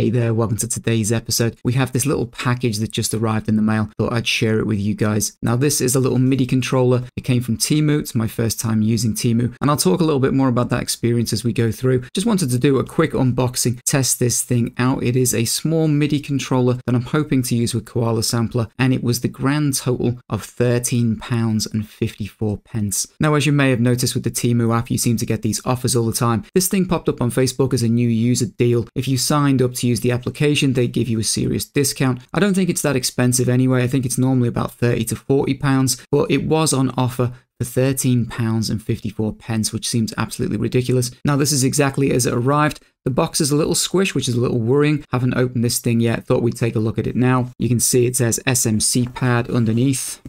Hey there, welcome to today's episode. We have this little package that just arrived in the mail. Thought I'd share it with you guys. Now, this is a little MIDI controller. It came from Temu. It's my first time using Temu, and I'll talk a little bit more about that experience as we go through. Just wanted to do a quick unboxing, test this thing out. It is a small MIDI controller that I'm hoping to use with Koala Sampler, and it was the grand total of £13.54. pence. Now, as you may have noticed with the Temu app, you seem to get these offers all the time. This thing popped up on Facebook as a new user deal. If you signed up to use the application, they give you a serious discount. I don't think it's that expensive anyway. I think it's normally about 30 to 40 pounds, but it was on offer for 13 pounds and 54 pence, which seems absolutely ridiculous. Now, this is exactly as it arrived. The box is a little squish, which is a little worrying. Haven't opened this thing yet. Thought we'd take a look at it now. You can see it says SMC pad underneath.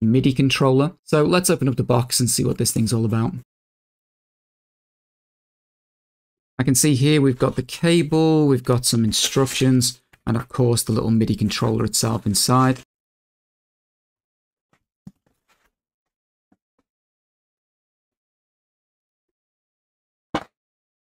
MIDI controller. So let's open up the box and see what this thing's all about. I can see here we've got the cable, we've got some instructions, and of course the little MIDI controller itself inside.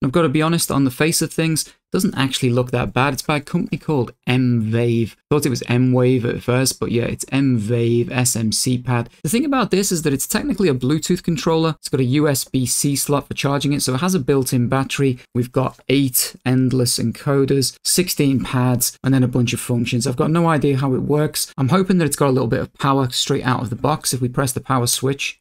I've got to be honest, on the face of things, doesn't actually look that bad. It's by a company called M-VAVE. Thought it was M-Wave at first, but yeah, it's M-VAVE SMC pad. The thing about this is that it's technically a Bluetooth controller. It's got a USB-C slot for charging it, so it has a built-in battery. We've got eight endless encoders, 16 pads, and then a bunch of functions. I've got no idea how it works. I'm hoping that it's got a little bit of power straight out of the box if we press the power switch.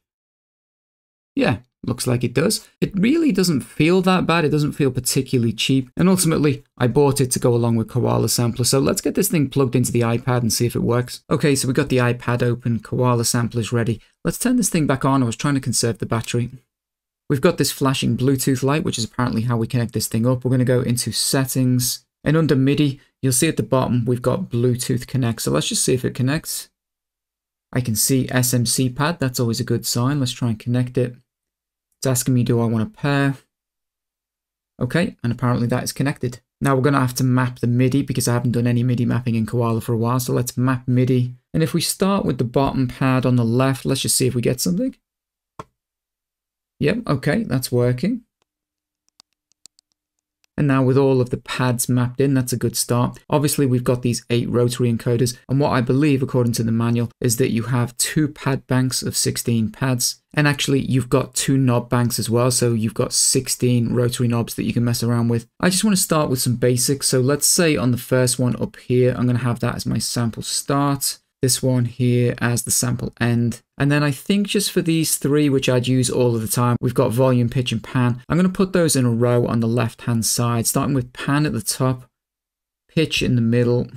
Yeah, Looks like it does. It really doesn't feel that bad. It doesn't feel particularly cheap. And ultimately, I bought it to go along with Koala Sampler. So let's get this thing plugged into the iPad and see if it works. Okay, so we got the iPad open. Koala Sampler is ready. Let's turn this thing back on. I was trying to conserve the battery. We've got this flashing Bluetooth light, which is apparently how we connect this thing up. We're going to go into settings. And under MIDI, you'll see at the bottom, we've got Bluetooth connect. So let's just see if it connects. I can see SMC pad. That's always a good sign. Let's try and connect it. It's asking me, do I want to pair? Okay, and apparently that is connected. Now we're going to have to map the MIDI because I haven't done any MIDI mapping in Koala for a while. So let's map MIDI. And if we start with the bottom pad on the left, let's just see if we get something. Yep, okay, that's working. And now with all of the pads mapped in, that's a good start. Obviously, we've got these eight rotary encoders. And what I believe, according to the manual, is that you have two pad banks of 16 pads. And actually, you've got two knob banks as well. So you've got 16 rotary knobs that you can mess around with. I just want to start with some basics. So let's say on the first one up here, I'm going to have that as my sample start this one here as the sample end. And then I think just for these three, which I'd use all of the time, we've got volume, pitch, and pan. I'm going to put those in a row on the left-hand side, starting with pan at the top, pitch in the middle,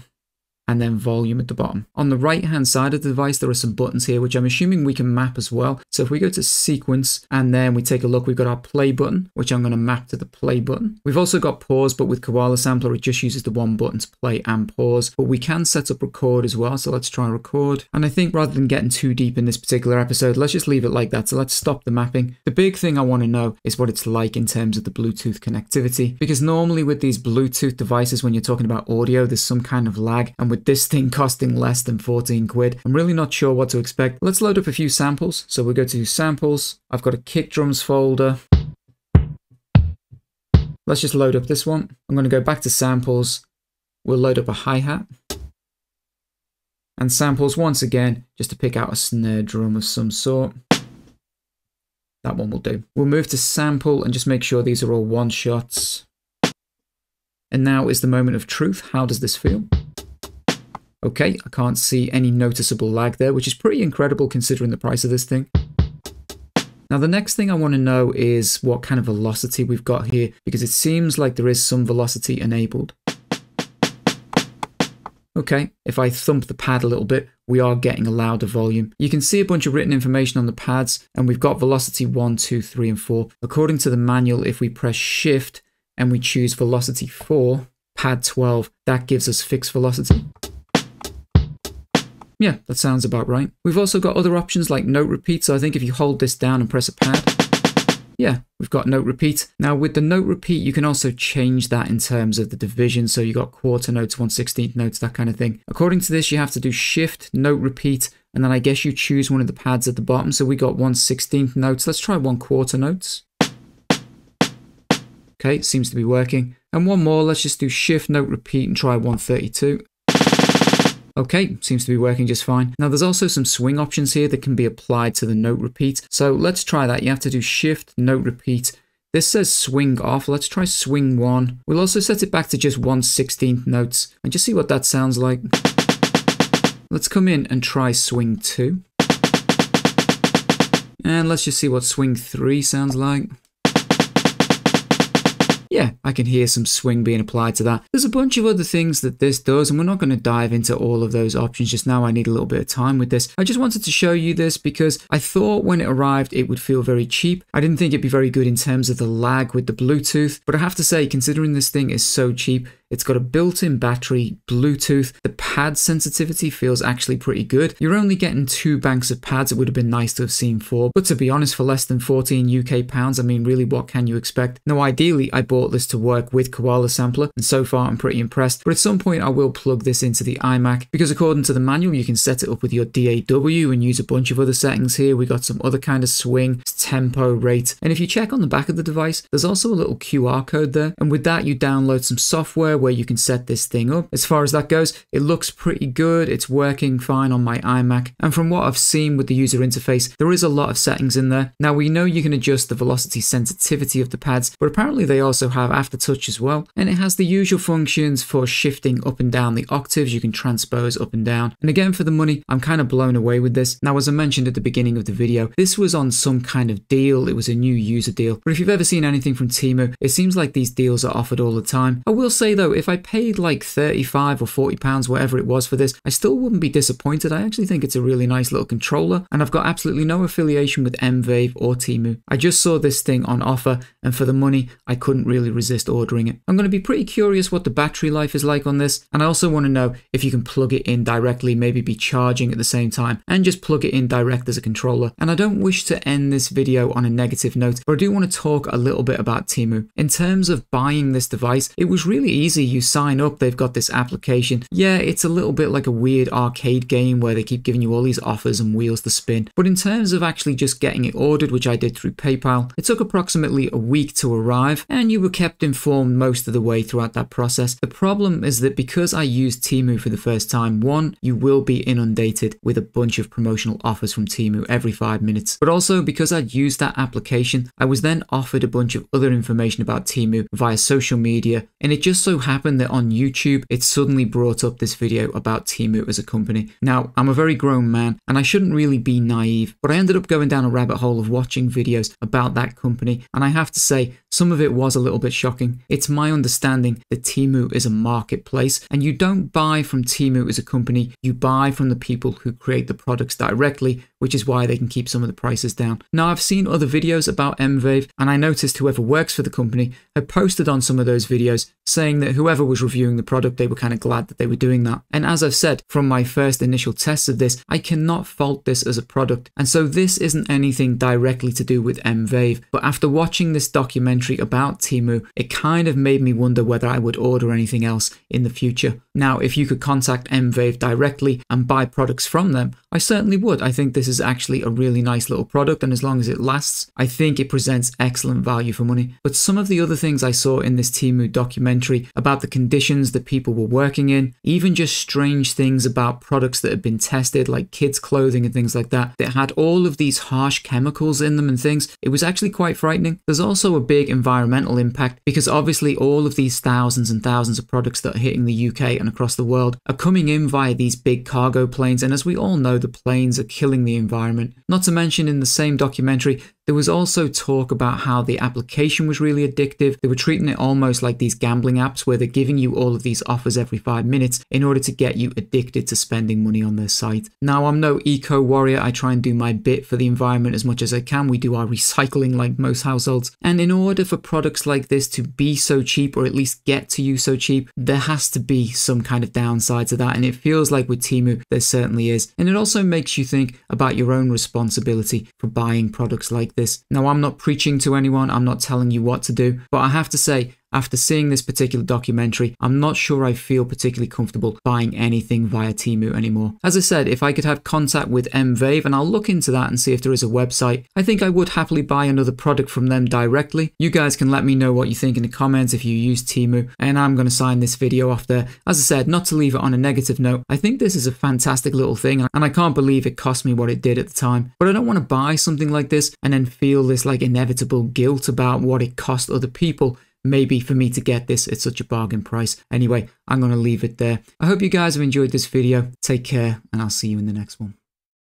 and then volume at the bottom. On the right hand side of the device, there are some buttons here, which I'm assuming we can map as well. So if we go to sequence and then we take a look, we've got our play button, which I'm going to map to the play button. We've also got pause, but with Koala Sampler, it just uses the one button to play and pause, but we can set up record as well. So let's try record. And I think rather than getting too deep in this particular episode, let's just leave it like that. So let's stop the mapping. The big thing I want to know is what it's like in terms of the Bluetooth connectivity, because normally with these Bluetooth devices, when you're talking about audio, there's some kind of lag. And with this thing costing less than 14 quid. I'm really not sure what to expect. Let's load up a few samples. So we'll go to samples. I've got a kick drums folder. Let's just load up this one. I'm going to go back to samples. We'll load up a hi-hat. And samples once again, just to pick out a snare drum of some sort. That one will do. We'll move to sample and just make sure these are all one shots. And now is the moment of truth. How does this feel? Okay, I can't see any noticeable lag there, which is pretty incredible considering the price of this thing. Now the next thing I want to know is what kind of velocity we've got here, because it seems like there is some velocity enabled. Okay, if I thump the pad a little bit, we are getting a louder volume. You can see a bunch of written information on the pads, and we've got velocity 1, 2, 3, and 4. According to the manual, if we press shift and we choose velocity 4, pad 12, that gives us fixed velocity. Yeah, that sounds about right. We've also got other options like note repeat, so I think if you hold this down and press a pad, yeah, we've got note repeat. Now with the note repeat, you can also change that in terms of the division. So you got quarter notes, 1 16th notes, that kind of thing. According to this, you have to do shift, note repeat, and then I guess you choose one of the pads at the bottom. So we got 1 16th notes. Let's try 1 quarter notes. Okay, seems to be working. And one more, let's just do shift note repeat and try 132. Okay, seems to be working just fine. Now there's also some swing options here that can be applied to the note repeat. So let's try that. You have to do shift note repeat. This says swing off. Let's try swing one. We'll also set it back to just 1 16th notes and just see what that sounds like. Let's come in and try swing two. And let's just see what swing three sounds like yeah, I can hear some swing being applied to that. There's a bunch of other things that this does, and we're not going to dive into all of those options just now. I need a little bit of time with this. I just wanted to show you this because I thought when it arrived it would feel very cheap. I didn't think it'd be very good in terms of the lag with the Bluetooth, but I have to say, considering this thing is so cheap, it's got a built-in battery, Bluetooth. The pad sensitivity feels actually pretty good. You're only getting two banks of pads. It would have been nice to have seen four. But to be honest, for less than 14 UK pounds, I mean, really, what can you expect? Now, ideally, I bought this to work with Koala Sampler, and so far I'm pretty impressed. But at some point, I will plug this into the iMac because according to the manual, you can set it up with your DAW and use a bunch of other settings here. We got some other kind of swing, tempo, rate. And if you check on the back of the device, there's also a little QR code there. And with that, you download some software where you can set this thing up. As far as that goes, it looks pretty good. It's working fine on my iMac. And from what I've seen with the user interface, there is a lot of settings in there. Now we know you can adjust the velocity sensitivity of the pads, but apparently they also have aftertouch as well. And it has the usual functions for shifting up and down the octaves. You can transpose up and down. And again, for the money, I'm kind of blown away with this. Now, as I mentioned at the beginning of the video, this was on some kind of deal. It was a new user deal. But if you've ever seen anything from Temu, it seems like these deals are offered all the time. I will say though, if I paid like 35 or 40 pounds, whatever it was for this, I still wouldn't be disappointed. I actually think it's a really nice little controller, and I've got absolutely no affiliation with MVAVE or Temu. I just saw this thing on offer, and for the money, I couldn't really resist ordering it. I'm going to be pretty curious what the battery life is like on this, and I also want to know if you can plug it in directly, maybe be charging at the same time, and just plug it in direct as a controller. And I don't wish to end this video on a negative note, but I do want to talk a little bit about Temu. In terms of buying this device, it was really easy. You sign up, they've got this application. Yeah, it's a little bit like a weird arcade game where they keep giving you all these offers and wheels to spin. But in terms of actually just getting it ordered, which I did through PayPal, it took approximately a week to arrive and you were kept informed most of the way throughout that process. The problem is that because I used Temu for the first time, one, you will be inundated with a bunch of promotional offers from Temu every five minutes. But also because I'd used that application, I was then offered a bunch of other information about Temu via social media, and it just so happened that on YouTube, it suddenly brought up this video about Temu as a company. Now, I'm a very grown man and I shouldn't really be naive, but I ended up going down a rabbit hole of watching videos about that company, and I have to say, some of it was a little bit shocking. It's my understanding that Temu is a marketplace, and you don't buy from Temu as a company, you buy from the people who create the products directly, which is why they can keep some of the prices down. Now, I've seen other videos about MVAVE, and I noticed whoever works for the company had posted on some of those videos saying that whoever was reviewing the product, they were kind of glad that they were doing that. And as I've said, from my first initial tests of this, I cannot fault this as a product. And so this isn't anything directly to do with MVAVE. But after watching this documentary about Temu, it kind of made me wonder whether I would order anything else in the future. Now, if you could contact MVAVE directly and buy products from them, I certainly would. I think this is actually a really nice little product, and as long as it lasts, I think it presents excellent value for money. But some of the other things I saw in this Temu documentary about the conditions that people were working in, even just strange things about products that had been tested, like kids' clothing and things like that, that had all of these harsh chemicals in them and things, it was actually quite frightening. There's also a big environmental impact because obviously all of these thousands and thousands of products that are hitting the UK and across the world are coming in via these big cargo planes, and as we all know, the planes are killing the environment. Not to mention, in the same documentary, there was also talk about how the application was really addictive. They were treating it almost like these gambling apps where they're giving you all of these offers every five minutes in order to get you addicted to spending money on their site. Now, I'm no eco warrior. I try and do my bit for the environment as much as I can. We do our recycling like most households. And in order for products like this to be so cheap or at least get to you so cheap, there has to be some kind of downside to that. And it feels like with Temu, there certainly is. And it also makes you think about your own responsibility for buying products like this. Now, I'm not preaching to anyone, I'm not telling you what to do, but I have to say, after seeing this particular documentary, I'm not sure I feel particularly comfortable buying anything via Temu anymore. As I said, if I could have contact with MVAVE, and I'll look into that and see if there is a website, I think I would happily buy another product from them directly. You guys can let me know what you think in the comments if you use Temu, and I'm going to sign this video off there. As I said, not to leave it on a negative note, I think this is a fantastic little thing, and I can't believe it cost me what it did at the time. But I don't want to buy something like this and then feel this like inevitable guilt about what it cost other people maybe for me to get this at such a bargain price. Anyway, I'm going to leave it there. I hope you guys have enjoyed this video. Take care, and I'll see you in the next one.